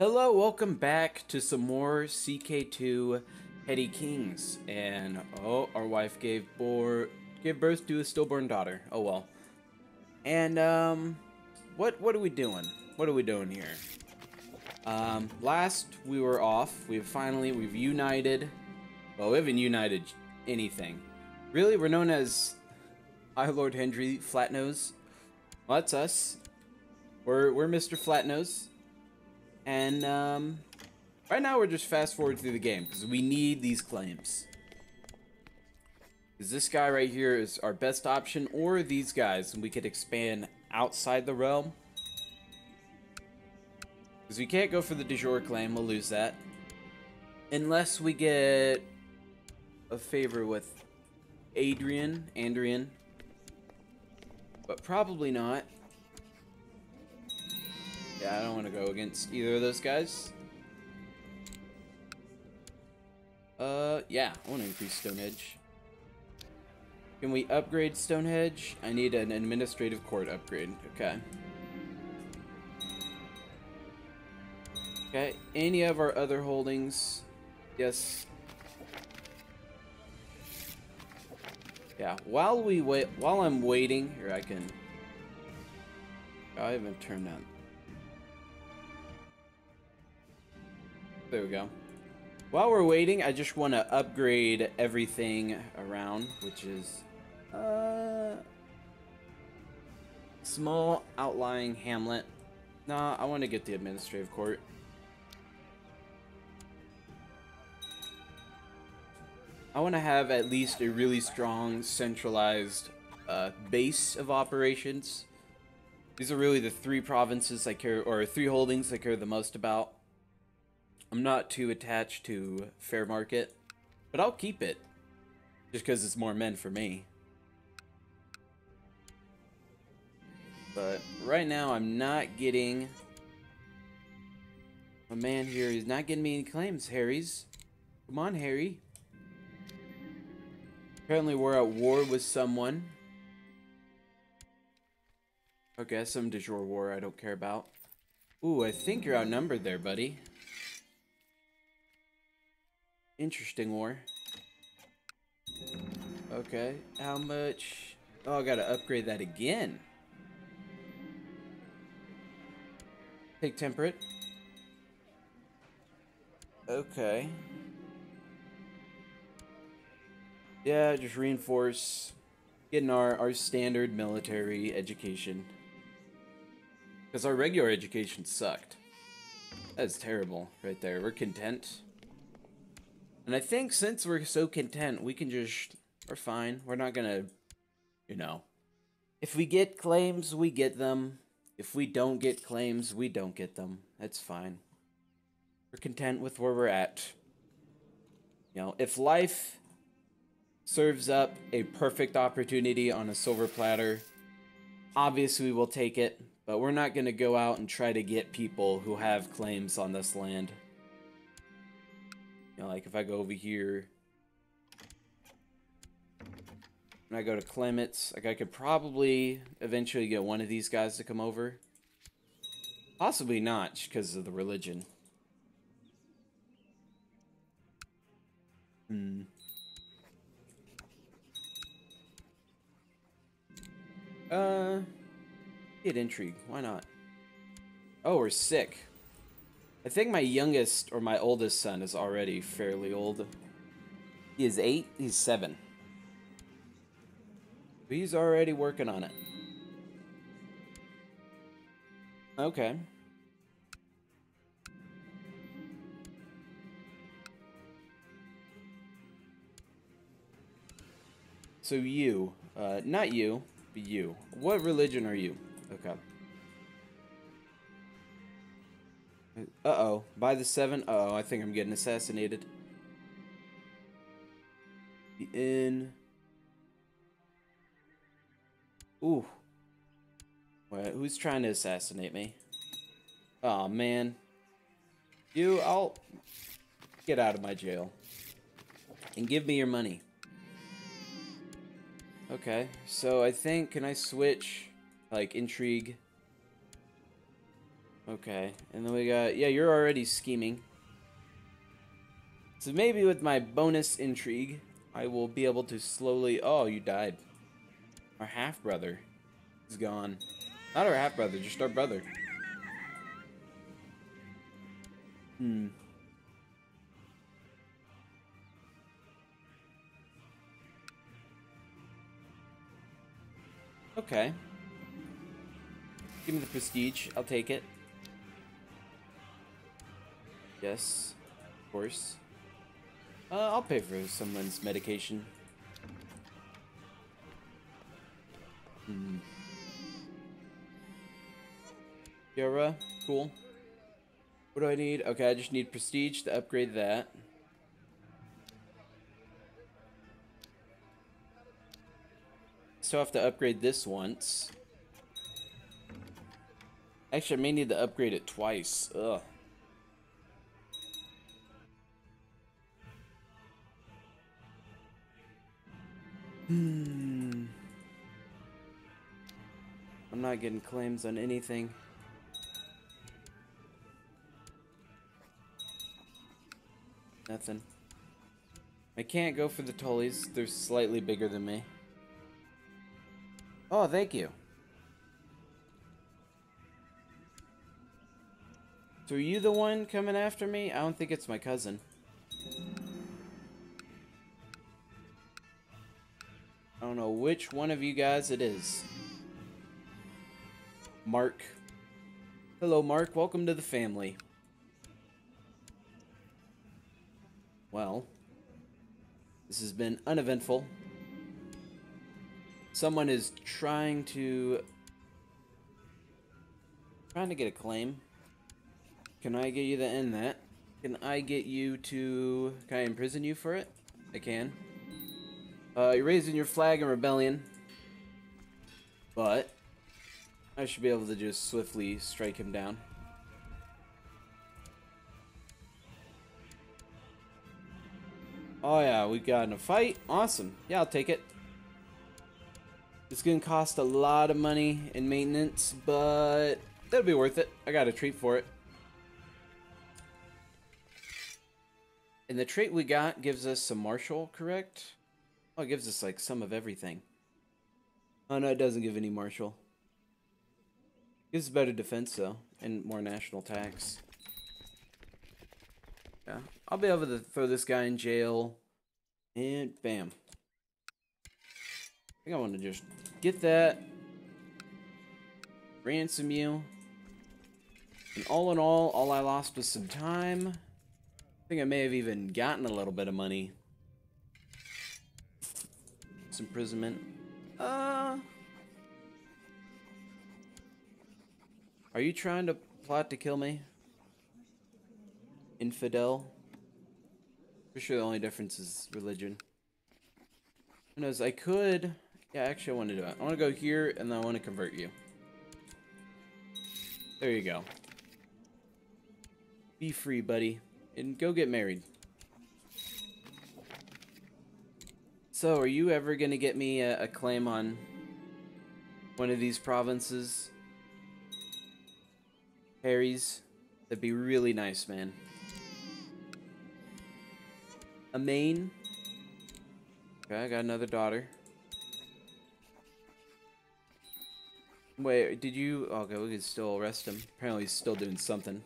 Hello, welcome back to some more CK2 Petty Kings. And oh, our wife gave bor gave birth to a stillborn daughter. Oh well. And um what what are we doing? What are we doing here? Um last we were off, we've finally we've united. Well, we haven't united anything. Really, we're known as I Lord Hendry Flatnose. Well, that's us. We're we're Mr. Flatnose. And um, right now we're just fast forward through the game because we need these claims. Because this guy right here is our best option, or these guys, and we could expand outside the realm. Because we can't go for the de jure claim, we'll lose that. Unless we get a favor with Adrian, Andrian. But probably not. Yeah, I don't want to go against either of those guys. Uh, yeah, I want to increase Stonehedge. Can we upgrade Stonehedge? I need an administrative court upgrade. Okay. Okay, any of our other holdings? Yes. Yeah, while we wait, while I'm waiting, here I can... I haven't turned on There we go. While we're waiting, I just want to upgrade everything around, which is uh small outlying hamlet. Nah, I want to get the administrative court. I want to have at least a really strong centralized uh, base of operations. These are really the three provinces I care, or three holdings I care the most about. I'm not too attached to fair market, but I'll keep it just because it's more men for me. But right now, I'm not getting a man here. He's not getting me any claims, Harry's. Come on, Harry. Apparently, we're at war with someone. Okay, some de war I don't care about. Ooh, I think you're outnumbered there, buddy. Interesting war. Okay, how much? Oh, I gotta upgrade that again. Take temperate. Okay. Yeah, just reinforce getting our, our standard military education. Because our regular education sucked. That's terrible right there. We're content. And I think since we're so content, we can just, we're fine. We're not gonna, you know, if we get claims, we get them. If we don't get claims, we don't get them. That's fine. We're content with where we're at. You know, if life serves up a perfect opportunity on a silver platter, obviously we'll take it, but we're not going to go out and try to get people who have claims on this land. You know, like if I go over here and I go to Clements, like I could probably eventually get one of these guys to come over. Possibly not, because of the religion. Hmm. Uh, get intrigue. Why not? Oh, we're sick. I think my youngest or my oldest son is already fairly old. He is eight, he's seven. He's already working on it. Okay. So you, uh, not you, but you. What religion are you? Okay. Uh-oh. By the seven? Uh oh I think I'm getting assassinated. The in. Ooh. Wait, who's trying to assassinate me? oh, man. You, I'll... Get out of my jail. And give me your money. Okay, so I think, can I switch, like, intrigue Okay, and then we got... Yeah, you're already scheming. So maybe with my bonus intrigue, I will be able to slowly... Oh, you died. Our half-brother is gone. Not our half-brother, just our brother. Hmm. Okay. Give me the prestige. I'll take it. Yes. Of course. Uh, I'll pay for someone's medication. Hmm. Yara, cool. What do I need? Okay, I just need prestige to upgrade that. Still have to upgrade this once. Actually, I may need to upgrade it twice. Ugh. Hmm. I'm not getting claims on anything. Nothing. I can't go for the Tullys. They're slightly bigger than me. Oh, thank you. So are you the one coming after me? I don't think it's my cousin. Don't know which one of you guys it is. Mark. Hello, Mark. Welcome to the family. Well, this has been uneventful. Someone is trying to... Trying to get a claim. Can I get you to end that? Can I get you to... Can I imprison you for it? I can. Uh, you're raising your flag in rebellion. But... I should be able to just swiftly strike him down. Oh yeah, we got in a fight. Awesome. Yeah, I'll take it. It's gonna cost a lot of money in maintenance, but that'll be worth it. I got a treat for it. And the trait we got gives us some martial, correct? Oh, it gives us like some of everything. Oh no, it doesn't give any martial. Gives us better defense though, and more national tax. Yeah, I'll be able to throw this guy in jail, and bam. I think I want to just get that, ransom you, and all in all, all I lost was some time. I think I may have even gotten a little bit of money. Imprisonment. Uh... Are you trying to plot to kill me? Infidel? For sure the only difference is religion. Who knows, I could... Yeah, actually I want to do it. I want to go here, and then I want to convert you. There you go. Be free, buddy and go get married. So, are you ever going to get me a, a, claim on one of these provinces? Harry's? That'd be really nice, man. A Maine? Okay, I got another daughter. Wait, did you... Okay, we can still arrest him. Apparently he's still doing something.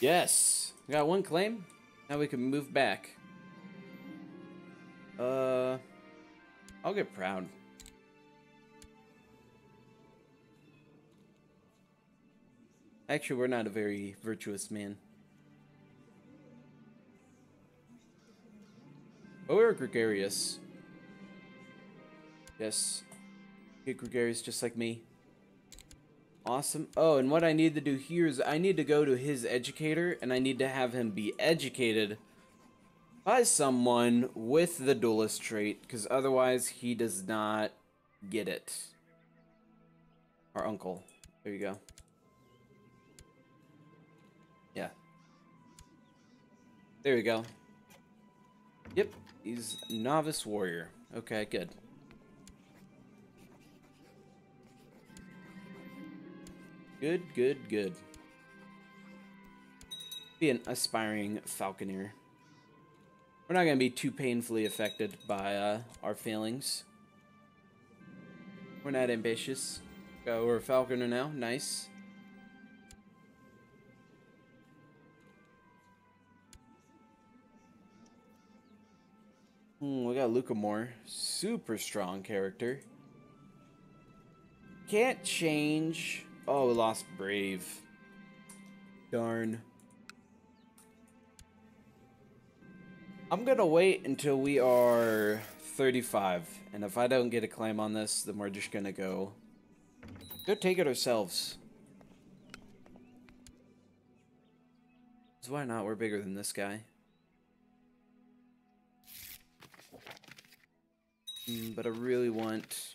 Yes! We got one claim. Now we can move back. Uh, I'll get proud. Actually, we're not a very virtuous man. But we're gregarious. Yes. Get gregarious just like me. Awesome. Oh, and what I need to do here is I need to go to his educator and I need to have him be educated by someone with the duelist trait because otherwise he does not get it. Our uncle. There you go. Yeah. There you go. Yep, he's novice warrior. Okay, good. Good, good, good. Be an aspiring falconer. We're not going to be too painfully affected by uh, our feelings. We're not ambitious. Go, we're a falconer now. Nice. Hmm, we got Luca Moore. Super strong character. Can't change. Oh, we lost Brave. Darn. I'm gonna wait until we are 35. And if I don't get a claim on this, then we're just gonna go... Go take it ourselves. So why not? We're bigger than this guy. Mm, but I really want...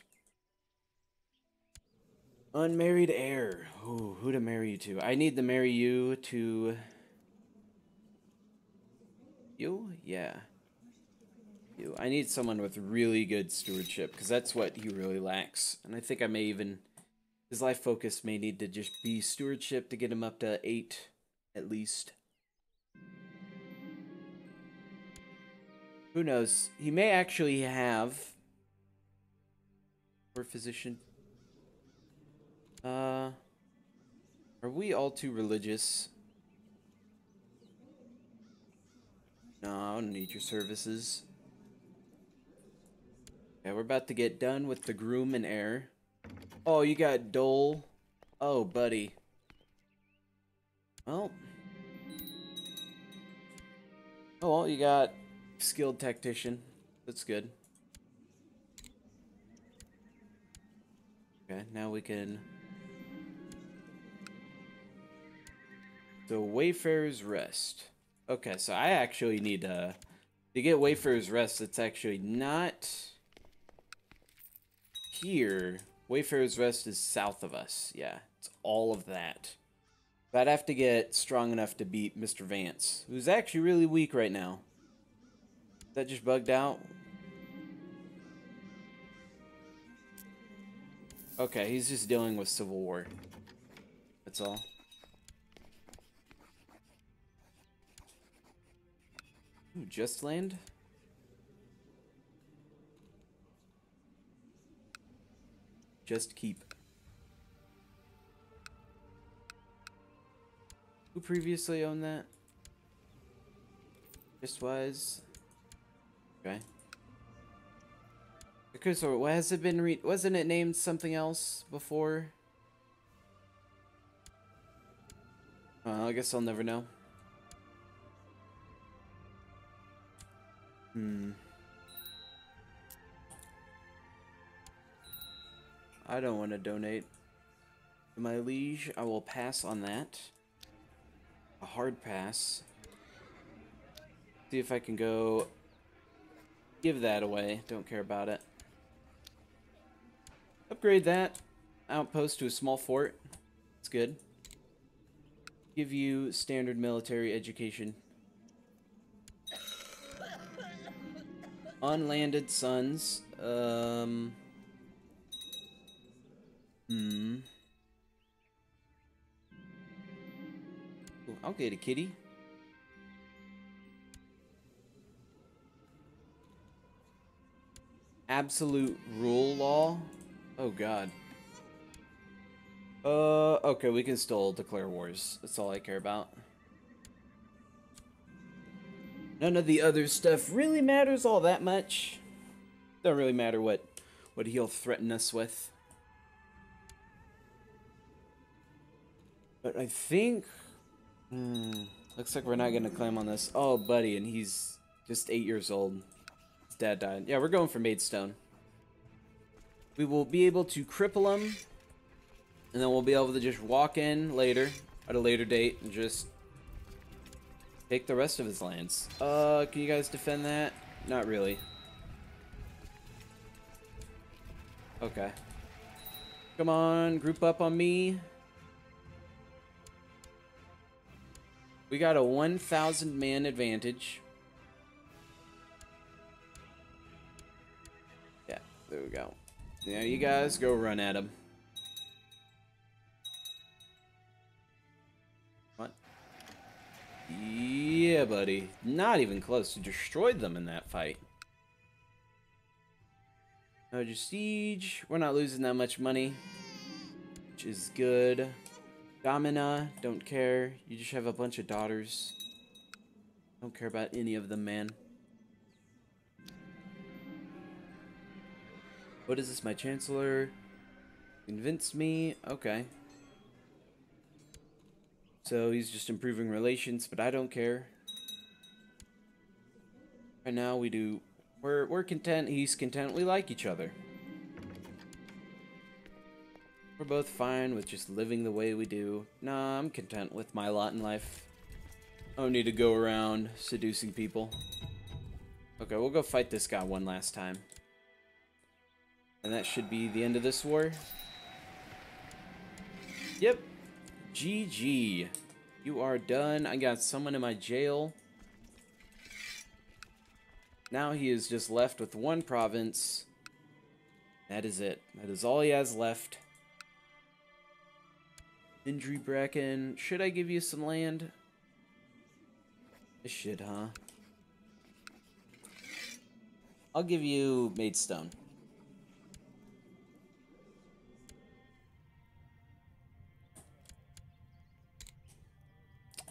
Unmarried heir. Ooh, who to marry you to? I need to marry you to... You? Yeah. You. I need someone with really good stewardship, because that's what he really lacks. And I think I may even... His life focus may need to just be stewardship to get him up to 8, at least. Who knows? He may actually have... Or physician. Uh... Are we all too religious? No, I don't need your services. Yeah, we're about to get done with the groom and heir. Oh, you got Dole. Oh, buddy. Well. Oh, well, you got skilled tactician. That's good. Okay, now we can... The Wayfarer's Rest. Okay, so I actually need to... To get Wayfarer's Rest, it's actually not... Here. Wayfarer's Rest is south of us. Yeah, it's all of that. But I'd have to get strong enough to beat Mr. Vance, who's actually really weak right now. That just bugged out? Okay, he's just dealing with Civil War. That's all. Ooh, just land? Just keep. Who previously owned that? Just was. Okay. So what has it been re- wasn't it named something else before? Uh, I guess I'll never know. Hmm. I don't want to donate. My liege, I will pass on that. A hard pass. See if I can go give that away. Don't care about it. Upgrade that outpost to a small fort. It's good. Give you standard military education. Unlanded sons. Um. Hmm. Ooh, I'll get a kitty. Absolute rule law? Oh god. Uh, okay, we can still declare wars. That's all I care about. None of the other stuff really matters all that much. Don't really matter what, what he'll threaten us with. But I think... Hmm, looks like we're not going to climb on this. Oh, buddy, and he's just eight years old. His dad died. Yeah, we're going for Maidstone. We will be able to cripple him. And then we'll be able to just walk in later, at a later date, and just take the rest of his lands. Uh, can you guys defend that? Not really. Okay. Come on, group up on me. We got a 1,000 man advantage. Yeah, there we go. Now you guys go run at him. Yeah, buddy. Not even close. You destroyed them in that fight. No Siege. We're not losing that much money. Which is good. Domina. Don't care. You just have a bunch of daughters. Don't care about any of them, man. What is this? My Chancellor? Convince me? Okay. So he's just improving relations, but I don't care. Right now we do we're we're content, he's content, we like each other. We're both fine with just living the way we do. Nah, I'm content with my lot in life. I don't need to go around seducing people. Okay, we'll go fight this guy one last time. And that should be the end of this war. Yep. GG. You are done. I got someone in my jail. Now he is just left with one province. That is it. That is all he has left. Injury Bracken. Should I give you some land? I should, huh? I'll give you Maidstone.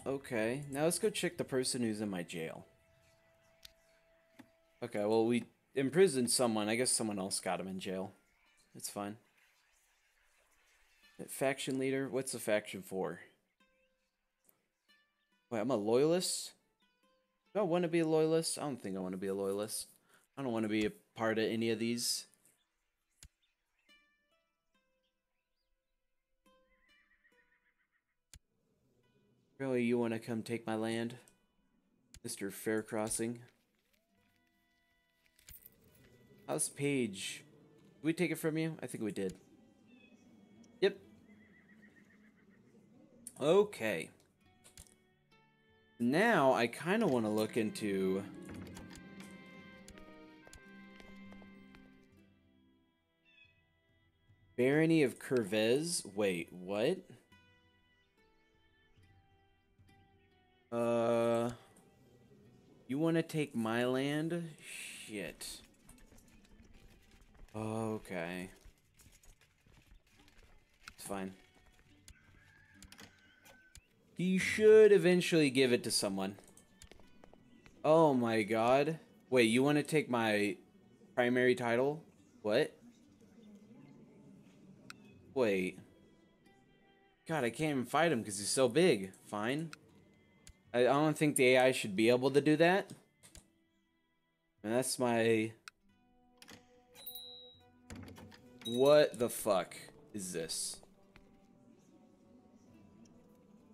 Okay, now let's go check the person who's in my jail. Okay, well, we imprisoned someone. I guess someone else got him in jail. It's fine. That Faction leader? What's the faction for? Wait, I'm a loyalist? Do I want to be a loyalist? I don't think I want to be a loyalist. I don't want to be a part of any of these. Really, you want to come take my land? Mr. Faircrossing? How's Paige? Did we take it from you? I think we did. Yep. Okay. Now, I kind of want to look into... Barony of Curvez? Wait, what? Uh, you want to take my land? Shit. Okay. It's fine. He should eventually give it to someone. Oh my god. Wait, you want to take my primary title? What? Wait. God, I can't even fight him because he's so big. Fine. I, don't think the AI should be able to do that. And that's my... What the fuck is this?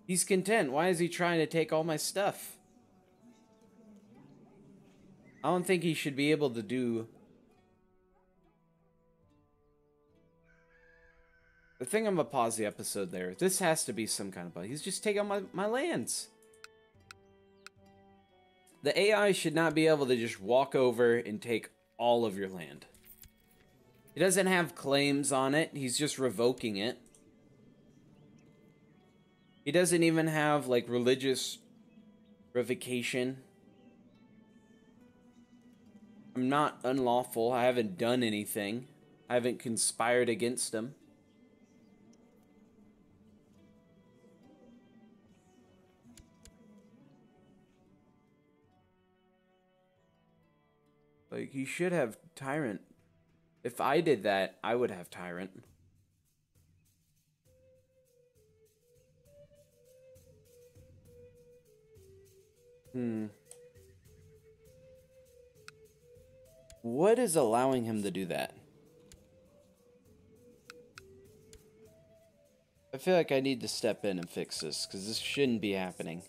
He's content. Why is he trying to take all my stuff? I don't think he should be able to do... I think I'm gonna pause the episode there. This has to be some kind of... bug. He's just taking my, my lands. The AI should not be able to just walk over and take all of your land. He doesn't have claims on it. He's just revoking it. He doesn't even have, like, religious revocation. I'm not unlawful. I haven't done anything. I haven't conspired against him. Like, he should have Tyrant. If I did that, I would have Tyrant. Hmm. What is allowing him to do that? I feel like I need to step in and fix this, because this shouldn't be happening.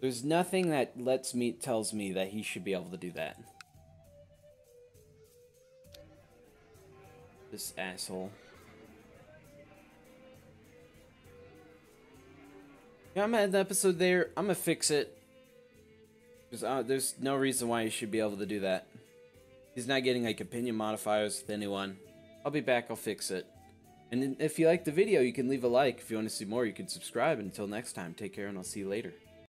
There's nothing that lets me tells me that he should be able to do that. This asshole. Yeah, I'm at the episode there. I'm gonna fix it. There's, uh, there's no reason why he should be able to do that. He's not getting like opinion modifiers with anyone. I'll be back. I'll fix it. And if you like the video, you can leave a like. If you want to see more, you can subscribe. Until next time, take care and I'll see you later.